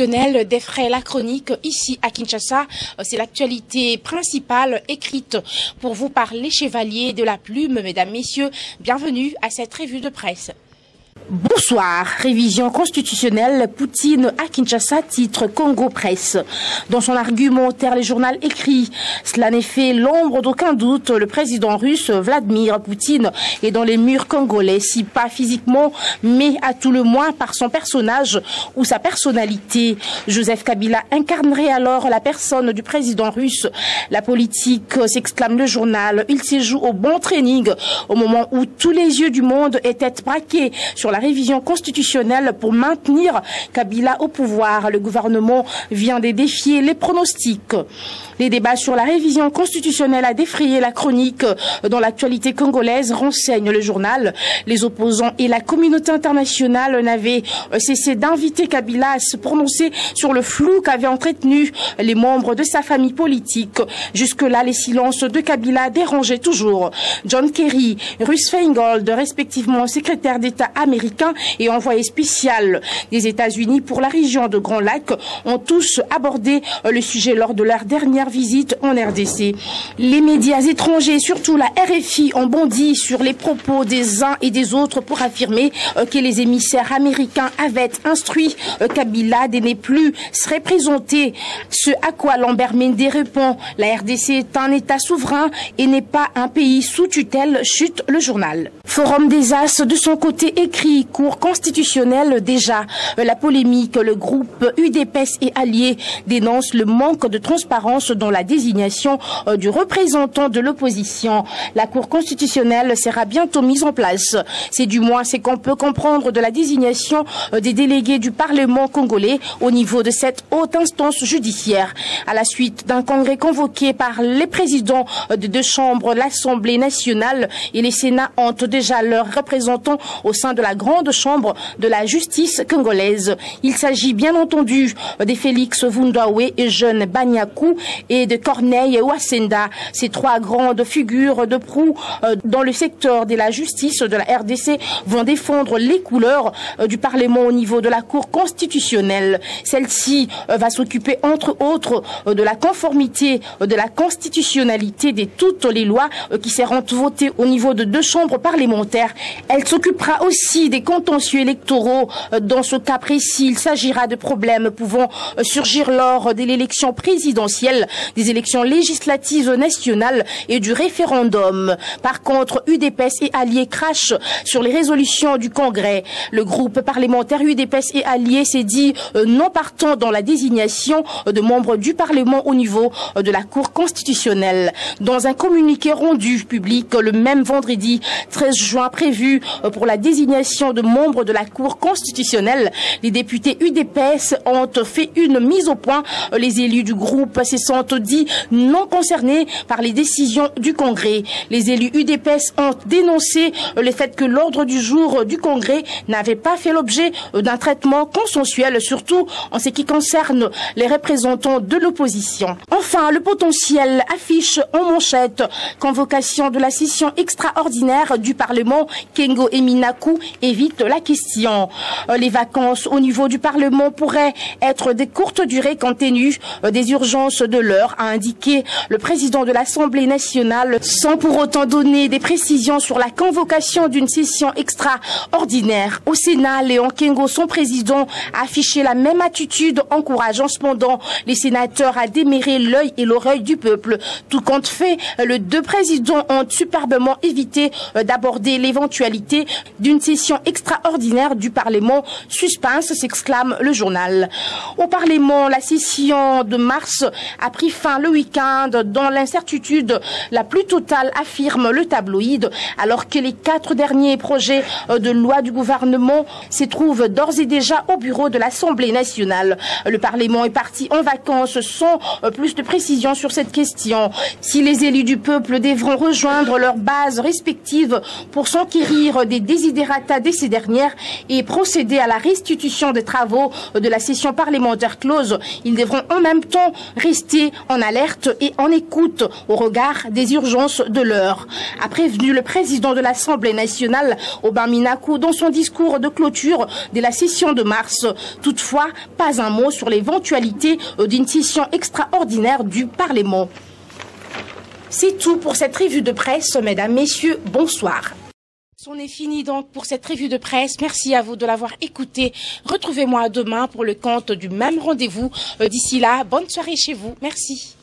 constitutionnelle défraie la chronique ici à Kinshasa. C'est l'actualité principale écrite pour vous par les chevaliers de la plume. Mesdames, Messieurs, bienvenue à cette revue de presse. Bonsoir. Révision constitutionnelle, Poutine à Kinshasa, titre Congo Presse. Dans son argumentaire, le journal écrit Cela n'est fait l'ombre d'aucun doute. Le président russe Vladimir Poutine est dans les murs congolais, si pas physiquement, mais à tout le moins par son personnage ou sa personnalité. Joseph Kabila incarnerait alors la personne du président russe. La politique, s'exclame le journal, il s'y joue au bon training au moment où tous les yeux du monde étaient braqués sur la révision constitutionnelle pour maintenir Kabila au pouvoir. Le gouvernement vient de défier les pronostics. Les débats sur la révision constitutionnelle a défrayé la chronique dans l'actualité congolaise, renseigne le journal. Les opposants et la communauté internationale n'avaient cessé d'inviter Kabila à se prononcer sur le flou qu'avaient entretenu les membres de sa famille politique. Jusque-là, les silences de Kabila dérangeaient toujours. John Kerry, Russ Feingold, respectivement secrétaire d'État américain et envoyé spécial des États-Unis pour la région de Grand Lac, ont tous abordé le sujet lors de leur dernière visite en RDC. Les médias étrangers, surtout la RFI, ont bondi sur les propos des uns et des autres pour affirmer que les émissaires américains avaient instruit Kabila de ne plus se représenter. Ce à quoi Lambert Mende répond La RDC est un État souverain et n'est pas un pays sous tutelle, chute le journal. Forum des As, de son côté, écrit Cour constitutionnelle déjà. La polémique, le groupe UDPS et alliés dénonce le manque de transparence dans la désignation du représentant de l'opposition. La Cour constitutionnelle sera bientôt mise en place. C'est du moins ce qu'on peut comprendre de la désignation des délégués du Parlement congolais au niveau de cette haute instance judiciaire. À la suite d'un congrès convoqué par les présidents de deux chambres, l'Assemblée nationale et les Sénats ont déjà leurs représentants au sein de la grande chambre de la justice congolaise. Il s'agit bien entendu de Félix Vundawe et Jeune Banyakou et de Corneille Ouassenda, ces trois grandes figures de proue dans le secteur de la justice de la RDC vont défendre les couleurs du Parlement au niveau de la Cour constitutionnelle. Celle-ci va s'occuper entre autres de la conformité de la constitutionnalité de toutes les lois qui seront votées au niveau de deux chambres parlementaires. Elle s'occupera aussi des contentieux électoraux. Dans ce cas précis, il s'agira de problèmes pouvant surgir lors de l'élection présidentielle, des élections législatives nationales et du référendum. Par contre, UDPS et alliés crachent sur les résolutions du Congrès. Le groupe parlementaire UDPS et alliés s'est dit non partant dans la désignation de membres du Parlement au niveau de la Cour constitutionnelle. Dans un communiqué rendu public le même vendredi 13 juin prévu pour la désignation de membres de la Cour constitutionnelle, les députés UDPS ont fait une mise au point. Les élus du groupe se sont dit non concernés par les décisions du Congrès. Les élus UDPS ont dénoncé le fait que l'ordre du jour du Congrès n'avait pas fait l'objet d'un traitement consensuel, surtout en ce qui concerne les représentants de l'opposition. Enfin, le potentiel affiche en manchette convocation de la session extraordinaire du Parlement. Kengo Eminaku évite la question. Les vacances au niveau du Parlement pourraient être de courte durée compte tenu des urgences de l'heure, a indiqué le président de l'Assemblée nationale, sans pour autant donner des précisions sur la convocation d'une session extraordinaire. Au Sénat, Léon Kengo, son président, a affiché la même attitude, encourageant cependant les sénateurs à démérer l'œil et l'oreille du peuple. Tout compte fait, les deux présidents ont superbement évité d'aborder l'éventualité d'une session extraordinaire du Parlement. Suspense, s'exclame le journal. Au Parlement, la session de mars a pris fin le week-end dans l'incertitude la plus totale, affirme le tabloïd, alors que les quatre derniers projets de loi du gouvernement se trouvent d'ores et déjà au bureau de l'Assemblée nationale. Le Parlement est parti en vacances sans plus de précisions sur cette question. Si les élus du peuple devront rejoindre leurs bases respectives pour s'enquérir des désidératas des ces dernières et procéder à la restitution des travaux de la session parlementaire close. Ils devront en même temps rester en alerte et en écoute au regard des urgences de l'heure. A prévenu le président de l'Assemblée nationale, Aubin Minakou, dans son discours de clôture de la session de mars. Toutefois, pas un mot sur l'éventualité d'une session extraordinaire du Parlement. C'est tout pour cette revue de presse. Mesdames, Messieurs, bonsoir. On est fini donc pour cette revue de presse. Merci à vous de l'avoir écouté. Retrouvez-moi demain pour le compte du même rendez-vous. D'ici là, bonne soirée chez vous. Merci.